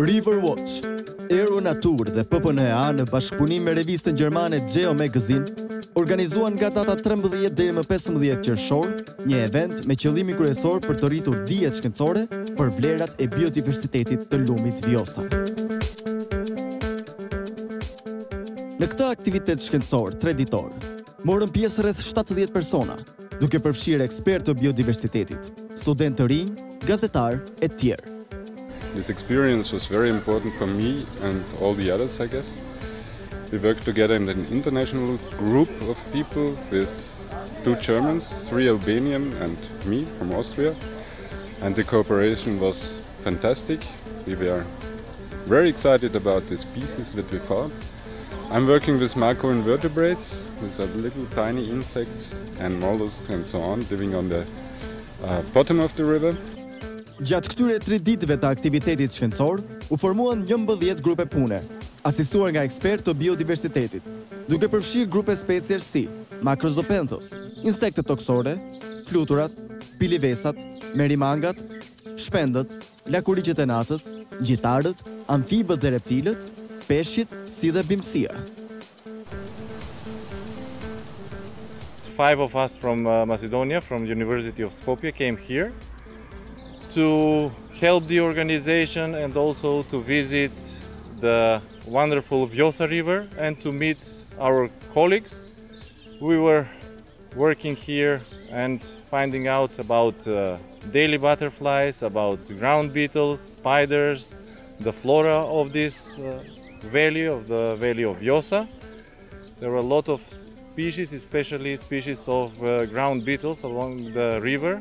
Riverwatch, EuroNatur dhe PPNEA në bashkëpunim me revistën gjermane Geo Magazine organizuan nga data 13 deri më 15 qershor një event me qëllimin kryesor për të rritur dijet shkencore për vlerat e biodiversitetit të lumit Vjosa. Në këtë aktivitet shkencor treditor morën pjesë rreth 70 persona, duke përfshirë ekspertë të biodiversitetit, studentë të rinj, gazetarë e tjerë. This experience was very important for me and all the others, I guess. We worked together in an international group of people with two Germans, three Albanian and me from Austria. And the cooperation was fantastic. We were very excited about these pieces that we found. I'm working with macroinvertebrates, these are little tiny insects and mollusks and so on living on the uh, bottom of the river. Gjatë këtyre 3 ditëve të aktivitetit shkencor, u formuan 11 grupe pune, asistuar nga ekspertë të biodiversitetit, duke përfshirë grupe speciesh si makrozoobentos, insektet tokësore, fluturat, pilivesat, merimangat, shpendët, lakuricit e natës, gjitarët, amfibët dhe reptilët, peshit si dhe bimësia. Five of us from uh, Macedonia, from the University of Skopje, came here to help the organization and also to visit the wonderful Vyosa River and to meet our colleagues. We were working here and finding out about uh, daily butterflies, about ground beetles, spiders, the flora of this uh, valley, of the valley of Vjosa. There were a lot of species, especially species of uh, ground beetles along the river.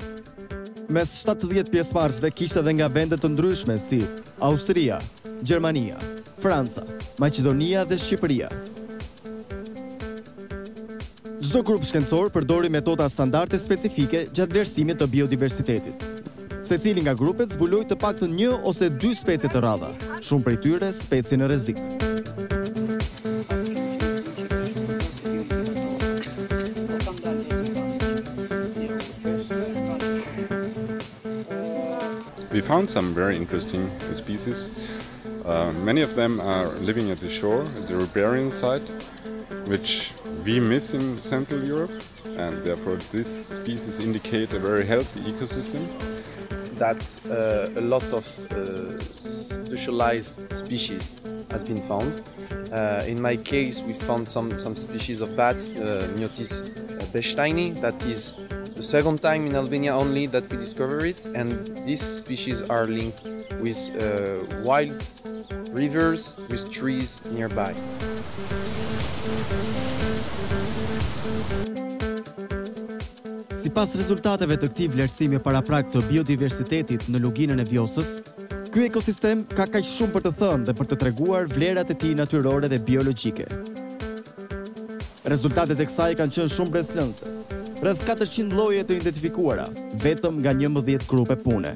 Mes 70 pjesëmarrësve kishte edhe nga vende të ndryshme si Austria, Gjermania, Franca, Maqedonia dhe Shqipëria. Çdo grup shkencor përdori metoda standarde specifike gjatë vlerësimit të biodiversitetit. Secili nga grupet zbuloi të paktën një ose dy specie të rralla, shumë prej tyre specie në rrezik. We found some very interesting species. Many of them are living at the shore, at the riparian site. which we miss in Central Europe, and therefore these species indicate a very healthy ecosystem. That uh, a lot of uh, specialized species has been found. Uh, in my case, we found some, some species of bats, uh, Myotis bechsteini, that is the second time in Albania only that we discover it and these species are linked with uh, wild rivers with trees nearby. Sipas rezultateve të këtij vlerësimi paraprak të biodiversitetit në Luginën e Vjosës, ky ekosistem ka kaq shumë për të thënë dhe për të treguar vlerat e tij natyrore dhe biologjike. Rezultatet e kësaj kanë qenë shumë mbresëlënëse, rreth katërqind lloje të identifikuara vetëm nga njëmbëdhjetë grupe pune.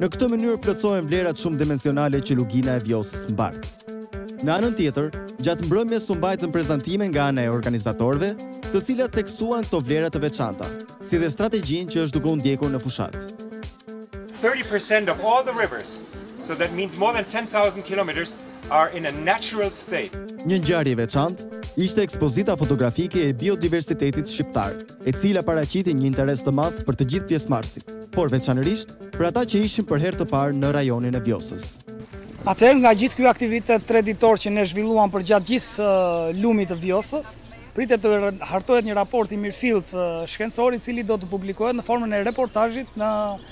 Në këtë mënyrë plotësohen vlerat shumëdimensionale që Lugina e Vjosës mbart. Në anën tjetër, gjatë mbrëmjes u mbajtën prezantime nga ana e organizatorëve, të cilat theksuan këto vlera të veçanta, si dhe strategjinë që është duke u ndjekur në fushatë. 30% of all the rivers, so that means more than 10,000 kilometers, are in a natural state. Një ngjarje e veçantë ishte ekspozita fotografike e biodiversitetit shqiptar, e cila paraqiti një interes të madh për të gjithë pjesëmarrësit, por veçanërisht për ata që ishin për herë të parë në rajonin e Vjosës. Atëherë nga gjithë ky aktivitet treditor që ne zhvilluam përgjatë gjithë lumit të Vjosës, pritet të hartohet një raport i mirëfilltë shkencor i cili do të publikohet në formën e reportazhit në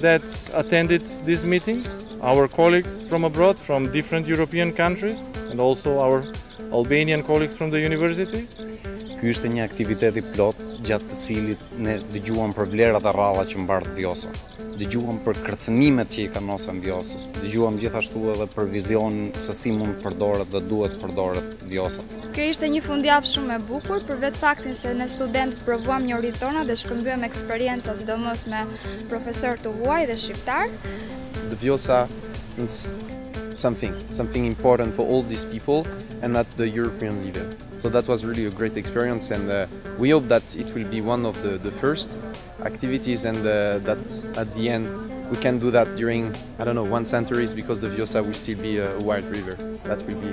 that attended this meeting, our colleagues from abroad, from different European countries, and also our Albanian colleagues from the university. Ky ishte një aktivitet i plot gjatë të cilit ne dëgjuam për vlerat e rralla që mbart Vjosa. Dëgjuam për kërcënimet që i kanosen Vjosës. Dëgjuam gjithashtu edhe për vizionin se si mund të përdoret dhe duhet të përdoret Vjosa. Kjo ishte një fundjavë shumë e bukur, për vetë faktin se ne studentët provuam një oritona dhe shkëmbyem eksperienca sidomos me profesorë të huaj dhe shqiptarë. The Vjosa means something, something important for all these people and at the European level. So that was really a great experience and uh, we hope that it will be one of the, the first activities and uh, that at the end we can do that during, I don't know, one centuries because the Vjosa will still be a wild river. That will be